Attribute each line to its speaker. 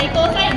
Speaker 1: 太高了。